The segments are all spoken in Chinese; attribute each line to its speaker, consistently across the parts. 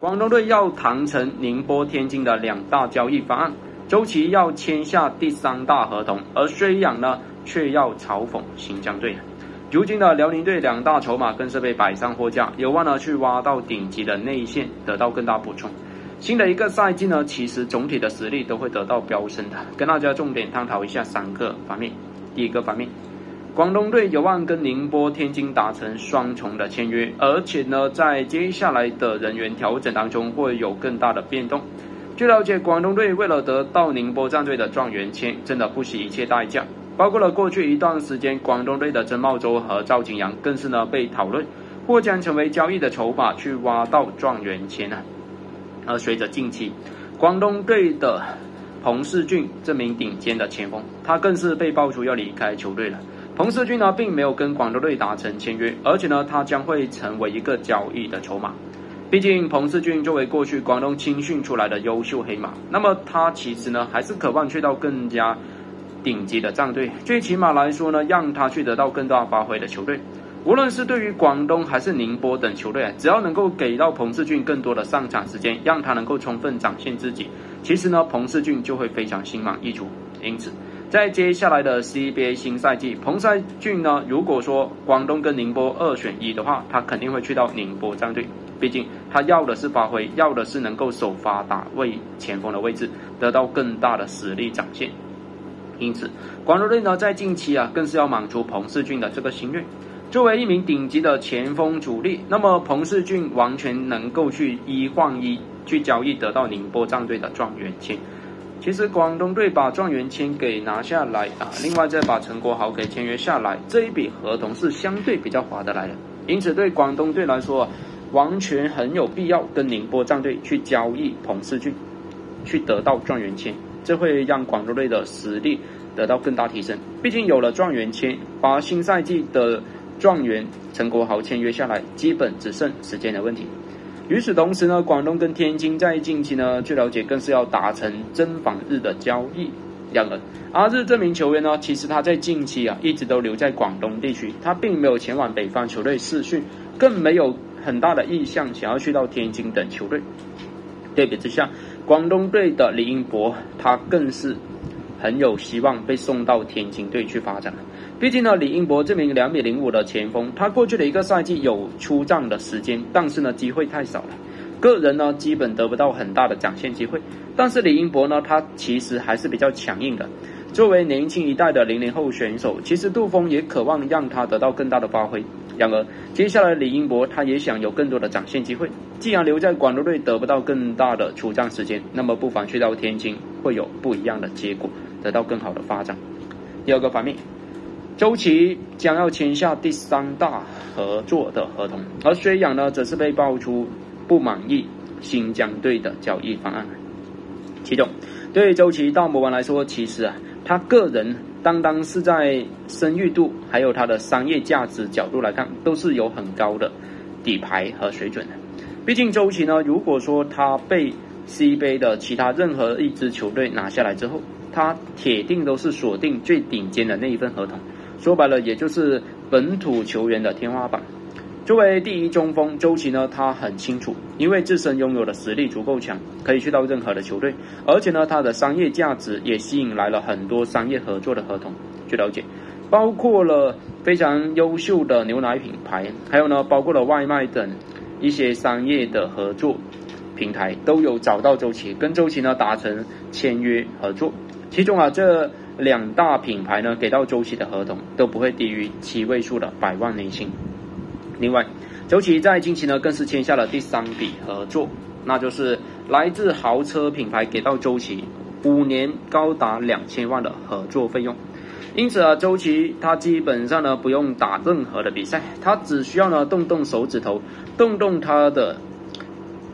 Speaker 1: 广东队要谈成宁波、天津的两大交易方案，周琦要签下第三大合同，而孙杨呢却要嘲讽新疆队。如今的辽宁队两大筹码更是被摆上货架，有望呢去挖到顶级的内线，得到更大补充。新的一个赛季呢，其实总体的实力都会得到飙升的。跟大家重点探讨一下三个方面。第一个方面。广东队有望跟宁波、天津达成双重的签约，而且呢，在接下来的人员调整当中会有更大的变动。据了解，广东队为了得到宁波战队的状元签，真的不惜一切代价，包括了过去一段时间，广东队的曾茂洲和赵景阳更是呢被讨论或将成为交易的筹码去挖到状元签啊。而随着近期，广东队的彭世俊这名顶尖的前锋，他更是被爆出要离开球队了。彭世俊呢，并没有跟广东队达成签约，而且呢，他将会成为一个交易的筹码。毕竟彭世俊作为过去广东青训出来的优秀黑马，那么他其实呢，还是渴望去到更加顶级的战队，最起码来说呢，让他去得到更大发挥的球队。无论是对于广东还是宁波等球队，只要能够给到彭世俊更多的上场时间，让他能够充分展现自己，其实呢，彭世俊就会非常心满意足。因此。在接下来的 CBA 新赛季，彭赛俊呢？如果说广东跟宁波二选一的话，他肯定会去到宁波战队。毕竟他要的是发挥，要的是能够首发打位前锋的位置，得到更大的实力展现。因此，广东队呢在近期啊，更是要满足彭世俊的这个心愿。作为一名顶级的前锋主力，那么彭世俊完全能够去一换一去交易，得到宁波战队的状元签。其实广东队把状元签给拿下来啊，另外再把陈国豪给签约下来，这一笔合同是相对比较划得来的。因此对广东队来说，完全很有必要跟宁波战队去交易彭世俊，去得到状元签，这会让广州队的实力得到更大提升。毕竟有了状元签，把新赛季的状元陈国豪签约下来，基本只剩时间的问题。与此同时呢，广东跟天津在近期呢，据了解更是要达成增访日的交易。然而，阿日这名球员呢，其实他在近期啊一直都留在广东地区，他并没有前往北方球队试训，更没有很大的意向想要去到天津等球队。对比之下，广东队的李英博，他更是很有希望被送到天津队去发展。毕竟呢，李英博这名两米零五的前锋，他过去的一个赛季有出战的时间，但是呢，机会太少了，个人呢基本得不到很大的展现机会。但是李英博呢，他其实还是比较强硬的。作为年轻一代的零零后选手，其实杜峰也渴望让他得到更大的发挥。然而，接下来李英博他也想有更多的展现机会。既然留在广州队得不到更大的出战时间，那么不妨去到天津，会有不一样的结果，得到更好的发展。第二个方面。周琦将要签下第三大合作的合同，而薛洋呢，则是被爆出不满意新疆队的交易方案。其中，对周琦大魔王来说，其实啊，他个人单单是在声誉度还有他的商业价值角度来看，都是有很高的底牌和水准的。毕竟周琦呢，如果说他被 C 杯的其他任何一支球队拿下来之后，他铁定都是锁定最顶尖的那一份合同。说白了，也就是本土球员的天花板。作为第一中锋，周琦呢，他很清楚，因为自身拥有的实力足够强，可以去到任何的球队，而且呢，他的商业价值也吸引来了很多商业合作的合同。据了解，包括了非常优秀的牛奶品牌，还有呢，包括了外卖等一些商业的合作平台，都有找到周琦，跟周琦呢达成签约合作。其中啊，这。两大品牌呢，给到周琦的合同都不会低于七位数的百万年薪。另外，周琦在近期呢，更是签下了第三笔合作，那就是来自豪车品牌给到周琦五年高达两千万的合作费用。因此啊，周琦他基本上呢不用打任何的比赛，他只需要呢动动手指头，动动他的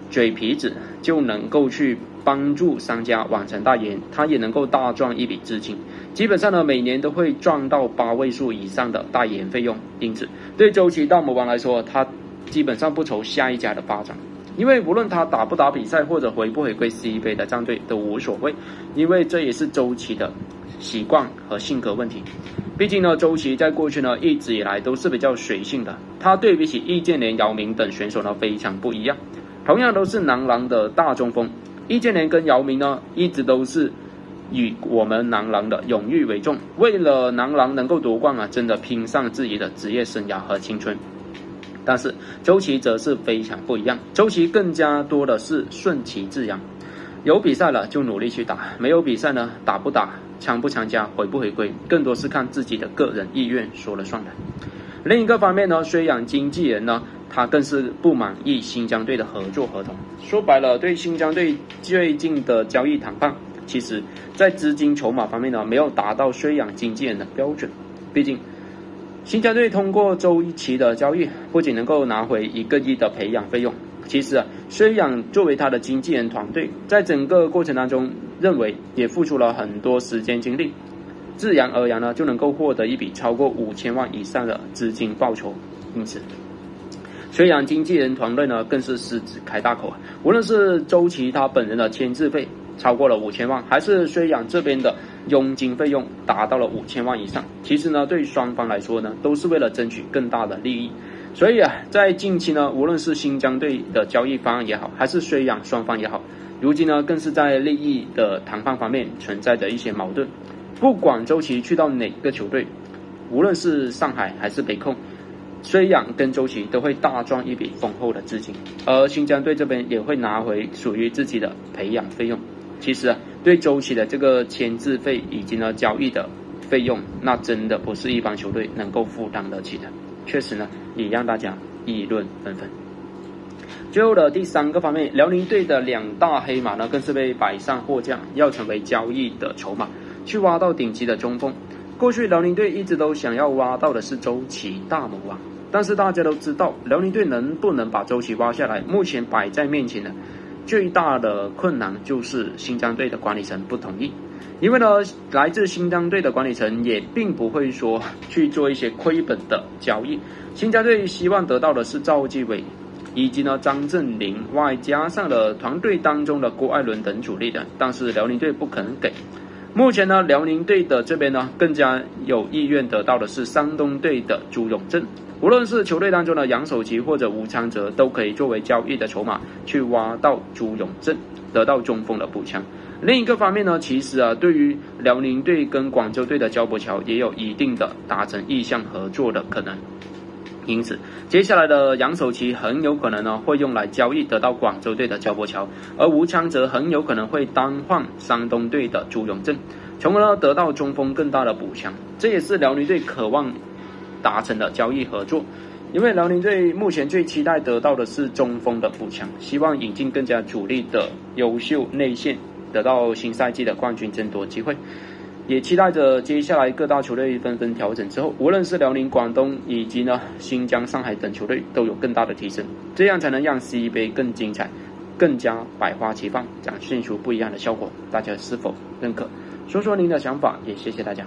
Speaker 1: 嘴皮子，就能够去。帮助商家完成代言，他也能够大赚一笔资金。基本上呢，每年都会赚到八位数以上的代言费用。因此，对周琦大魔王来说，他基本上不愁下一家的发展，因为无论他打不打比赛或者回不回归 CBA 的战队都无所谓，因为这也是周琦的习惯和性格问题。毕竟呢，周琦在过去呢一直以来都是比较随性的，他对比起易建联、姚明等选手呢非常不一样。同样都是男篮的大中锋，易建联跟姚明呢，一直都是以我们男篮的荣誉为重，为了男篮能够夺冠啊，真的拼上自己的职业生涯和青春。但是周琦则是非常不一样，周琦更加多的是顺其自然，有比赛了就努力去打，没有比赛呢打不打、参不参加、回不回归，更多是看自己的个人意愿说了算的。另一个方面呢，虽然经纪人呢，他更是不满意新疆队的合作合同，说白了，对新疆队最近的交易谈判，其实在资金筹码方面呢，没有达到虽养经纪人的标准，毕竟。新疆队通过周琦的交易，不仅能够拿回一个亿的培养费用，其实啊，虽然作为他的经纪人团队，在整个过程当中，认为也付出了很多时间精力，自然而然呢，就能够获得一笔超过五千万以上的资金报酬。因此，虽然经纪人团队呢更是狮子开大口啊，无论是周琦他本人的签字费超过了五千万，还是虽然这边的。佣金费用达到了五千万以上，其实呢，对双方来说呢，都是为了争取更大的利益。所以啊，在近期呢，无论是新疆队的交易方案也好，还是绥阳双方也好，如今呢，更是在利益的谈判方面存在着一些矛盾。不管周琦去到哪个球队，无论是上海还是北控，虽然跟周琦都会大赚一笔丰厚的资金，而新疆队这边也会拿回属于自己的培养费用。其实啊，对周琦的这个签字费以及呢交易的费用，那真的不是一般球队能够负担得起的。确实呢，也让大家议论纷纷。最后的第三个方面，辽宁队的两大黑马呢，更是被摆上货架，要成为交易的筹码，去挖到顶级的中锋。过去辽宁队一直都想要挖到的是周琦大魔王，但是大家都知道，辽宁队能不能把周琦挖下来，目前摆在面前的。最大的困难就是新疆队的管理层不同意，因为呢，来自新疆队的管理层也并不会说去做一些亏本的交易。新疆队希望得到的是赵继伟，以及呢张镇麟，外加上了团队当中的郭艾伦等主力的，但是辽宁队不肯给。目前呢，辽宁队的这边呢，更加有意愿得到的是山东队的朱永正。无论是球队当中的杨守奇或者吴昌泽，都可以作为交易的筹码去挖到朱永正，得到中锋的补强。另一个方面呢，其实啊，对于辽宁队跟广州队的焦博乔也有一定的达成意向合作的可能。因此，接下来的杨守奇很有可能呢会用来交易得到广州队的焦博乔，而吴昌泽很有可能会单换山东队的朱永正，从而呢得到中锋更大的补强。这也是辽宁队渴望。达成的交易合作，因为辽宁队目前最期待得到的是中锋的补强，希望引进更加主力的优秀内线，得到新赛季的冠军争夺机会。也期待着接下来各大球队纷纷调整之后，无论是辽宁、广东以及呢新疆、上海等球队都有更大的提升，这样才能让 CBA 更精彩，更加百花齐放，展现出不一样的效果。大家是否认可？说说您的想法，也谢谢大家。